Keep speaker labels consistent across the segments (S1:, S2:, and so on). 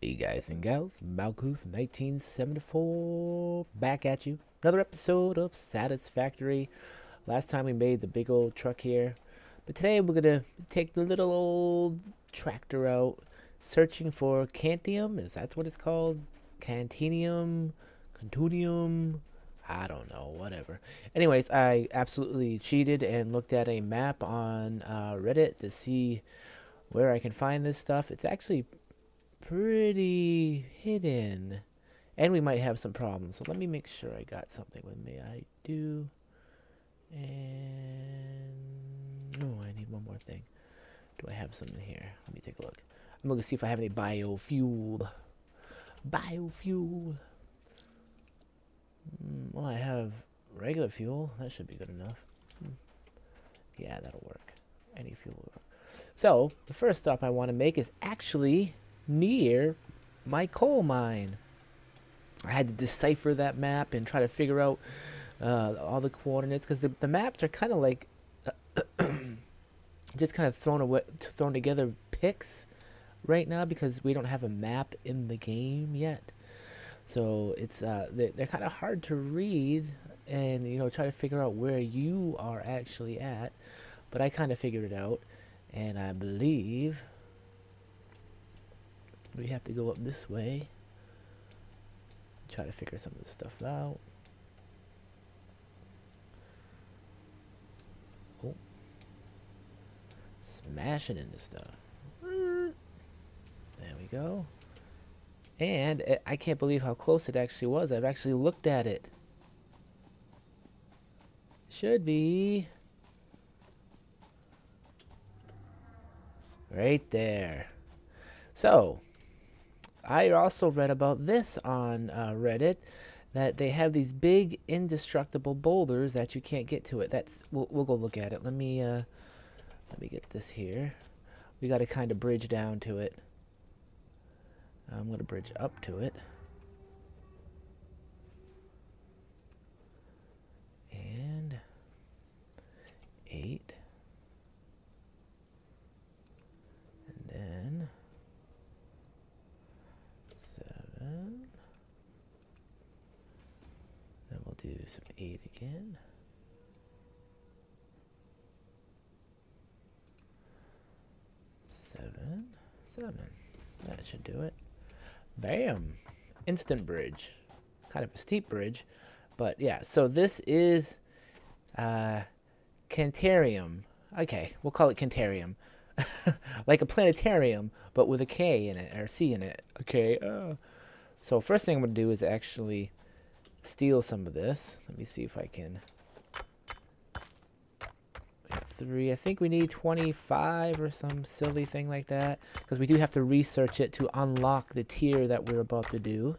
S1: Hey guys and gals, Malkuth from 1974, back at you. Another episode of Satisfactory. Last time we made the big old truck here, but today we're gonna take the little old tractor out, searching for Cantium. Is that what it's called? Cantinium, Cantunium. I don't know, whatever. Anyways, I absolutely cheated and looked at a map on uh, Reddit to see where I can find this stuff. It's actually pretty hidden. And we might have some problems. So let me make sure I got something with me. I do. And oh, I need one more thing. Do I have some in here? Let me take a look. I'm looking to see if I have any biofuel. Biofuel. Mm, well, I have regular fuel. That should be good enough. Hmm. Yeah, that'll work. Any fuel will work. So, the first stop I want to make is actually near my coal mine. I had to decipher that map and try to figure out uh, all the coordinates because the, the maps are kind of like just kind of thrown away, thrown together pics right now because we don't have a map in the game yet. So it's uh, they, they're kind of hard to read and you know try to figure out where you are actually at. But I kind of figured it out, and I believe we have to go up this way. Try to figure some of this stuff out. Oh. Smashing into stuff. There we go. And uh, I can't believe how close it actually was. I've actually looked at it. Should be. Right there. So, I also read about this on uh, Reddit that they have these big indestructible boulders that you can't get to it. That's we'll, we'll go look at it. Let me uh, let me get this here. We got to kind of bridge down to it. I'm going to bridge up to it. And eight. And then seven. Then we'll do some eight again. Seven, seven. That should do it. Bam. Instant bridge. Kind of a steep bridge. But yeah, so this is uh, Cantarium. Okay, we'll call it Cantarium. like a planetarium, but with a K in it, or C in it. Okay. Uh. So first thing I'm going to do is actually steal some of this. Let me see if I can. Three. I think we need 25 or some silly thing like that. Because we do have to research it to unlock the tier that we're about to do.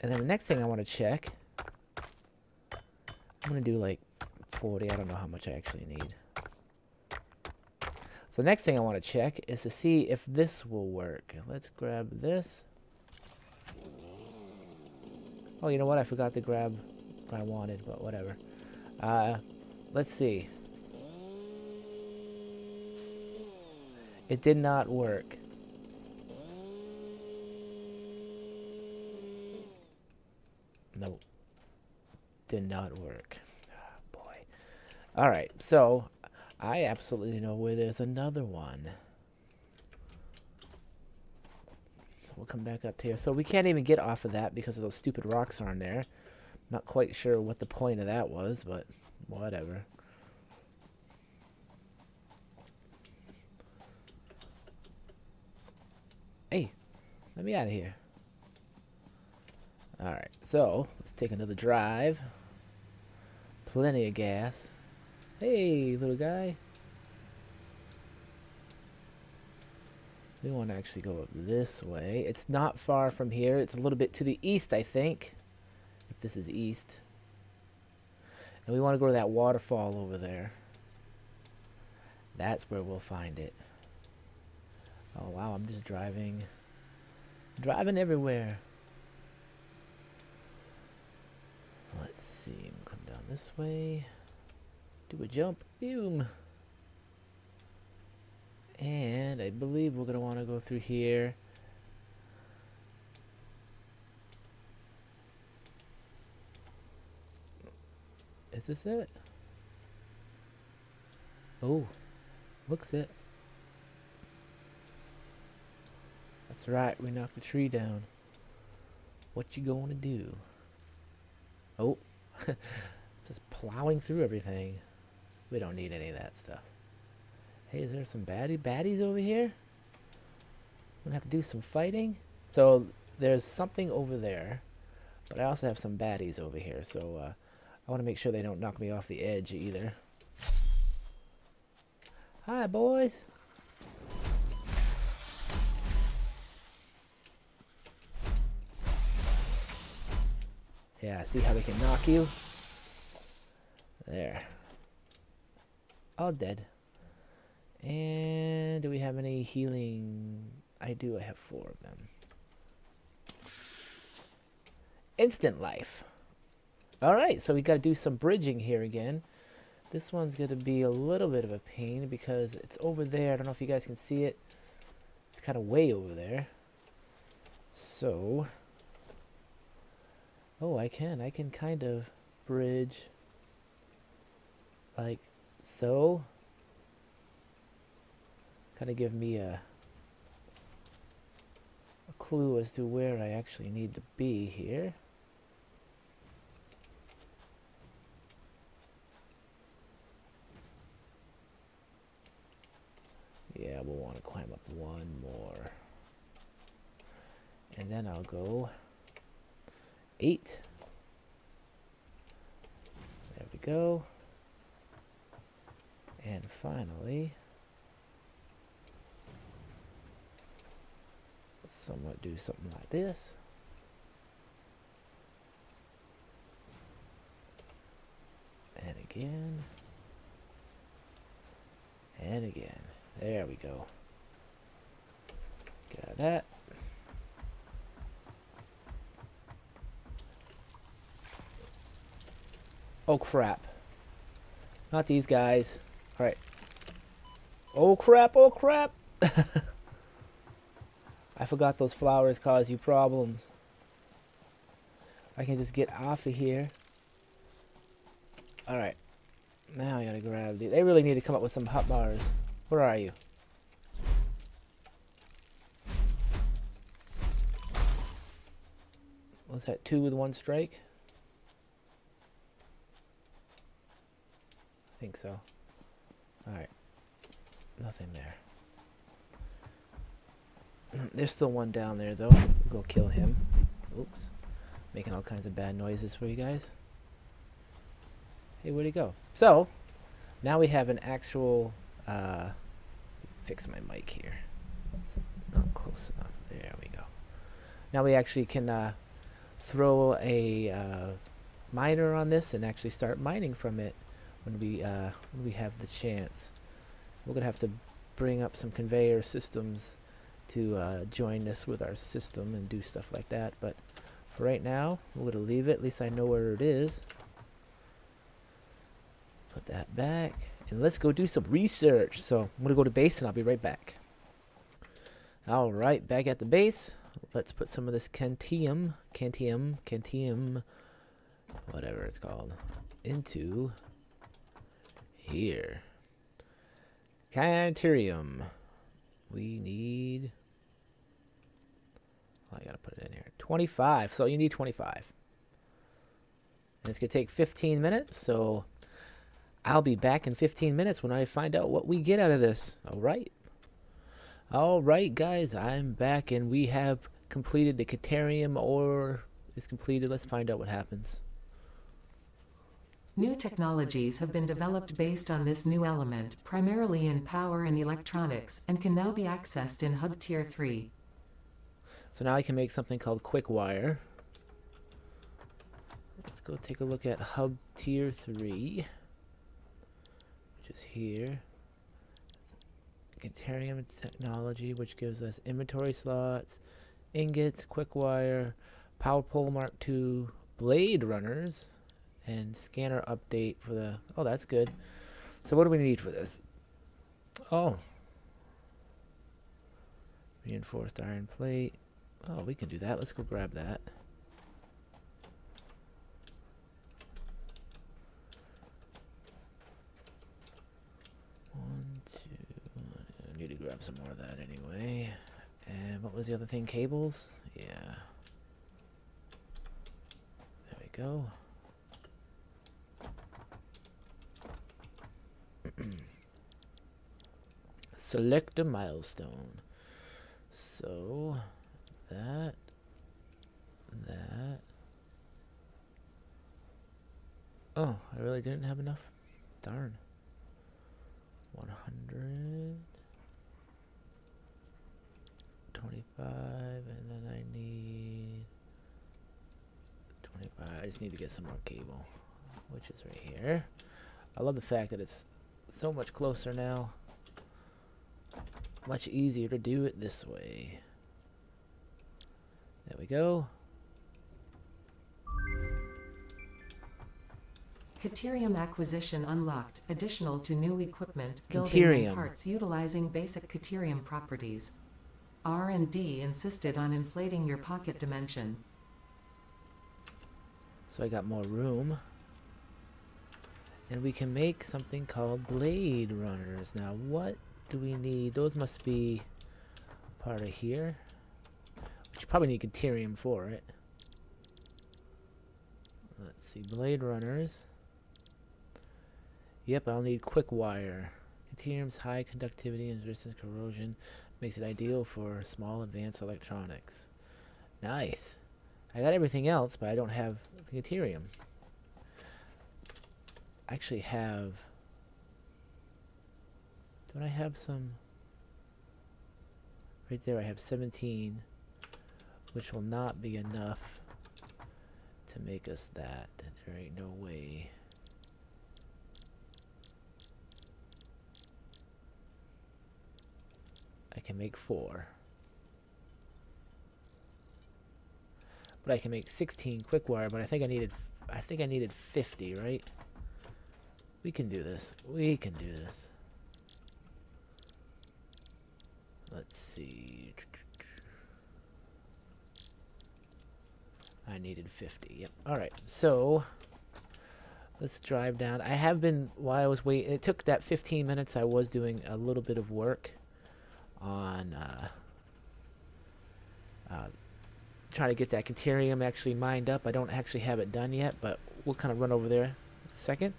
S1: And then the next thing I want to check. I'm going to do like 40. I don't know how much I actually need. So the next thing I want to check is to see if this will work. Let's grab this. Oh, you know what? I forgot to grab what I wanted, but whatever. Uh, let's see. It did not work. No. Did not work. Oh, boy. Alright, so I absolutely know where there's another one. So we'll come back up here. So we can't even get off of that because of those stupid rocks on there. Not quite sure what the point of that was, but whatever. Hey, let me out of here. Alright, so let's take another drive. Plenty of gas. Hey, little guy. We want to actually go up this way. It's not far from here. It's a little bit to the east, I think. If this is east. And we want to go to that waterfall over there. That's where we'll find it. Oh, wow. I'm just driving. Driving everywhere. Let's see. Come down this way. Do a jump. Boom. And I believe we're going to want to go through here. Is this it? Oh, looks it. That's right, we knocked the tree down. What you going to do? Oh, just plowing through everything. We don't need any of that stuff. Hey, is there some baddie baddies over here? Gonna have to do some fighting. So there's something over there, but I also have some baddies over here. So uh, I want to make sure they don't knock me off the edge either. Hi, boys. Yeah, see how they can knock you? There. All dead. And do we have any healing? I do, I have four of them. Instant life. Alright, so we got to do some bridging here again. This one's going to be a little bit of a pain because it's over there. I don't know if you guys can see it. It's kind of way over there. So, oh, I can. I can kind of bridge like so. Kind of give me a, a clue as to where I actually need to be here. Yeah, we'll want to climb up one more. And then I'll go eight. There we go. And finally, somewhat do something like this. And again. And again. There we go. Got that. Oh crap. Not these guys. Alright. Oh crap, oh crap! I forgot those flowers cause you problems. I can just get off of here. Alright. Now I gotta grab these. They really need to come up with some hot bars. Where are you? Was that two with one strike? I think so. Alright. Nothing there. There's still one down there, though. We'll go kill him. Oops. Making all kinds of bad noises for you guys. Hey, where'd he go? So, now we have an actual uh, fix my mic here. It's not close enough. There we go. Now we actually can uh, throw a uh, miner on this and actually start mining from it when we uh, when we have the chance. We're gonna have to bring up some conveyor systems to uh, join this with our system and do stuff like that. But for right now, we're gonna leave it. At least I know where it is. Put that back. And let's go do some research. So I'm going to go to base and I'll be right back. Alright, back at the base. Let's put some of this Cantium, Cantium, Cantium, whatever it's called, into here. Canterium. We need... I gotta put it in here. 25. So you need 25. And it's gonna take 15 minutes, so I'll be back in 15 minutes when I find out what we get out of this. All right. All right, guys, I'm back and we have completed the Caterium or is completed. Let's find out what happens.
S2: New technologies have been developed based on this new element, primarily in power and electronics, and can now be accessed in Hub Tier 3.
S1: So now I can make something called Quick Wire. Let's go take a look at Hub Tier 3 which is here. Caterium technology, which gives us inventory slots, ingots, quick wire, power pole mark II, blade runners, and scanner update for the. Oh, that's good. So, what do we need for this? Oh, reinforced iron plate. Oh, we can do that. Let's go grab that. One, two. I need to grab some more of that anyway. And what was the other thing? Cables? Yeah. There we go. Select a milestone. So that, that. Oh, I really didn't have enough? Darn. 100. 25, and then I need 25. I just need to get some more cable, which is right here. I love the fact that it's so much closer now. Much easier to do it this way. There we go.
S2: Caterium acquisition unlocked, additional to new equipment, building and parts utilizing basic Caterium properties. R&D insisted on inflating your pocket dimension.
S1: So I got more room. And we can make something called blade runners. Now what do we need? Those must be part of here. You probably need Caterium for it. Let's see, blade runners. Yep, I'll need quick wire. Caterium's high conductivity and resistance corrosion makes it ideal for small advanced electronics. Nice. I got everything else, but I don't have the Ethereum. I actually have... Don't I have some... Right there I have 17, which will not be enough to make us that. There ain't no way. I can make four. But I can make 16 quick wire, but I think I needed I think I needed 50, right? We can do this. We can do this. Let's see. I needed 50. Yep. All right. So let's drive down. I have been while I was waiting. It took that 15 minutes. I was doing a little bit of work on uh, uh, trying to get that Caterium actually mined up. I don't actually have it done yet, but we'll kind of run over there a second.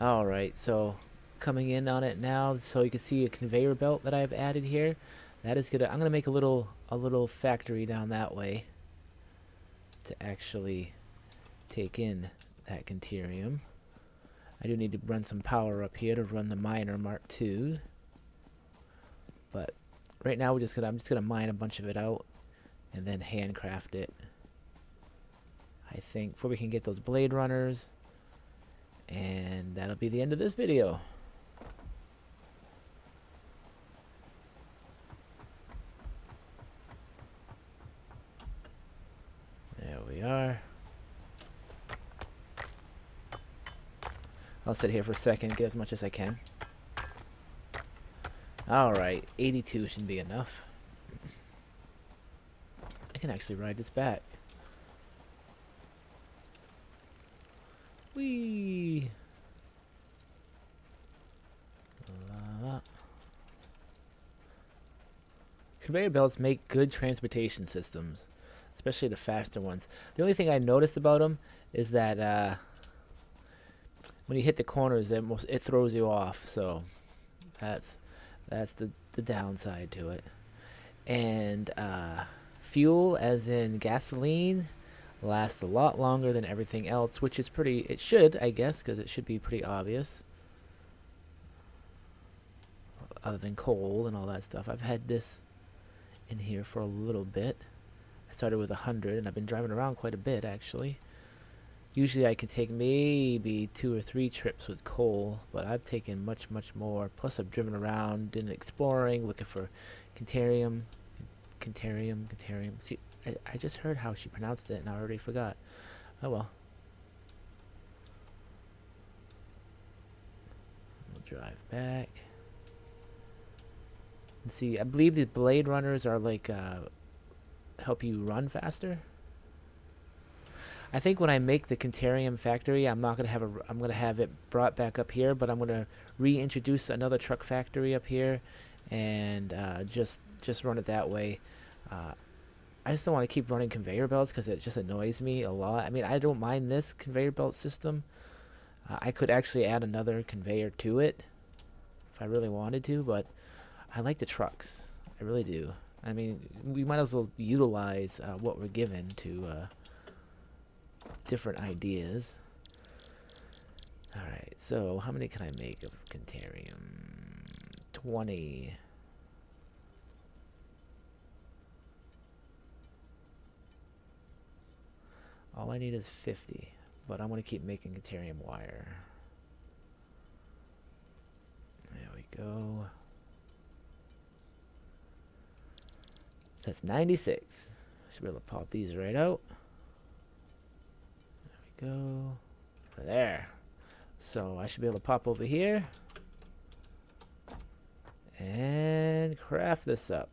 S1: Alright, so coming in on it now, so you can see a conveyor belt that I've added here. That is gonna, I'm gonna make a little, a little factory down that way to actually take in that Caterium. I do need to run some power up here to run the miner Mark II. But right now we're just gonna I'm just gonna mine a bunch of it out and then handcraft it. I think before we can get those blade runners and that'll be the end of this video. There we are. I'll sit here for a second, get as much as I can. Alright, 82 should be enough. I can actually ride this back. Whee! Conveyor belts make good transportation systems, especially the faster ones. The only thing I noticed about them is that uh, when you hit the corners, it, most, it throws you off. So that's that's the, the downside to it. And uh, fuel, as in gasoline, lasts a lot longer than everything else, which is pretty, it should, I guess, because it should be pretty obvious. Other than coal and all that stuff. I've had this in here for a little bit. I started with 100, and I've been driving around quite a bit, actually. Usually I can take maybe two or three trips with coal, but I've taken much, much more. Plus I've driven around, done exploring, looking for Caterium, Caterium, Caterium. See, I, I just heard how she pronounced it and I already forgot. Oh well. We'll drive back. And see, I believe the Blade Runners are like, uh, help you run faster. I think when I make the Caterium factory, I'm not gonna have a. I'm gonna have it brought back up here, but I'm gonna reintroduce another truck factory up here, and uh, just just run it that way. Uh, I just don't want to keep running conveyor belts because it just annoys me a lot. I mean, I don't mind this conveyor belt system. Uh, I could actually add another conveyor to it if I really wanted to, but I like the trucks. I really do. I mean, we might as well utilize uh, what we're given to uh, different ideas. Alright, so how many can I make of Cantarium? 20. All I need is 50, but I'm going to keep making Cantarium wire. There we go. So that's 96. Should be able to pop these right out. Go. There. So I should be able to pop over here and craft this up.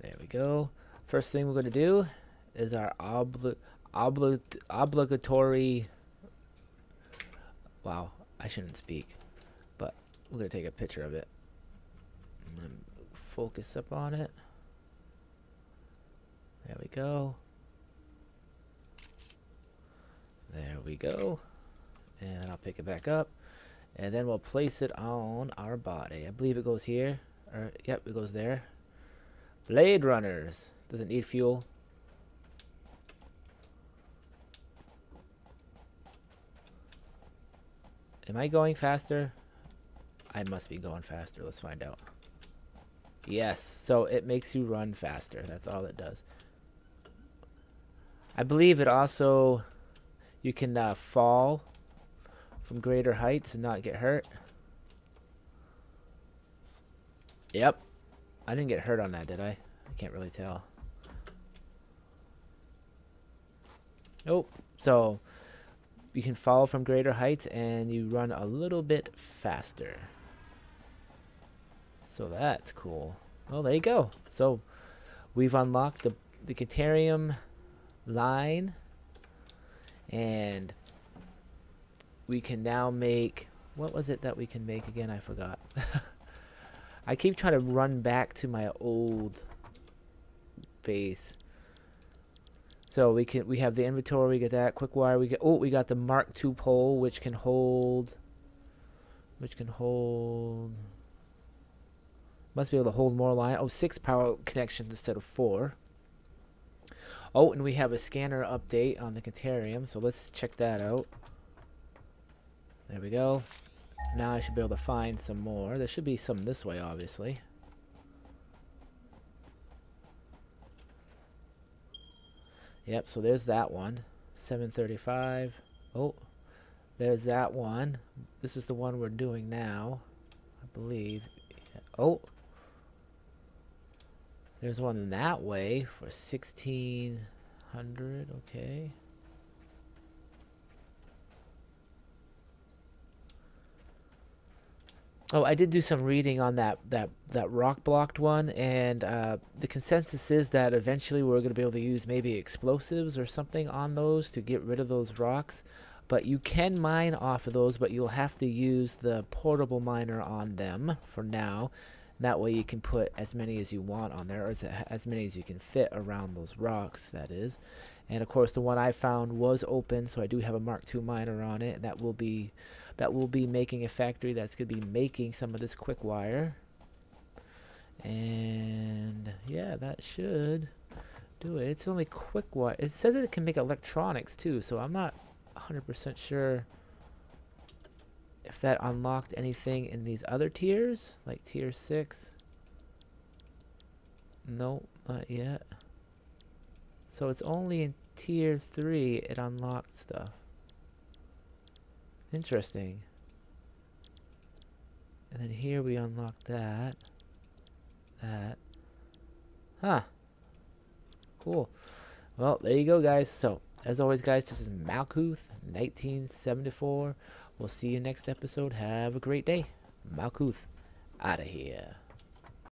S1: There we go. First thing we're going to do is our obli obli obligatory. Wow, I shouldn't speak, but we're going to take a picture of it. I'm going to focus up on it. There we go. There we go. And I'll pick it back up. And then we'll place it on our body. I believe it goes here. Or, yep, it goes there. Blade Runners. Doesn't need fuel. Am I going faster? I must be going faster. Let's find out. Yes, so it makes you run faster. That's all it does. I believe it also, you can uh, fall from greater heights and not get hurt. Yep. I didn't get hurt on that, did I? I can't really tell. Nope. So, you can fall from greater heights and you run a little bit faster. So that's cool. Well, there you go. So, we've unlocked the, the Cantarium line. And we can now make... What was it that we can make again? I forgot. I keep trying to run back to my old base. So we can we have the inventory, we get that quick wire, we get oh we got the Mark II pole which can hold which can hold must be able to hold more line. Oh, six power connections instead of four. Oh, and we have a scanner update on the Cantarium, so let's check that out. There we go. Now I should be able to find some more. There should be some this way, obviously. Yep, so there's that one. 735. Oh, there's that one. This is the one we're doing now, I believe. Oh, there's one that way for 1600. Okay. Oh, I did do some reading on that that that rock blocked one, and uh, the consensus is that eventually we're going to be able to use maybe explosives or something on those to get rid of those rocks. But you can mine off of those, but you'll have to use the portable miner on them for now. That way you can put as many as you want on there, or as, as many as you can fit around those rocks, that is. And of course, the one I found was open, so I do have a Mark II miner on it. That will be that will be making a factory that's going to be making some of this quick wire. And yeah, that should do it. It's only quick wire. It says it can make electronics too, so I'm not 100% sure if that unlocked anything in these other tiers, like tier 6. Nope, not yet. So it's only in tier 3 it unlocked stuff. Interesting. And then here we unlock that. That. Huh. Cool. Well, there you go, guys. So, as always, guys, this is Malkuth, 1974. We'll see you next episode. Have a great day. Malkuth, out of here.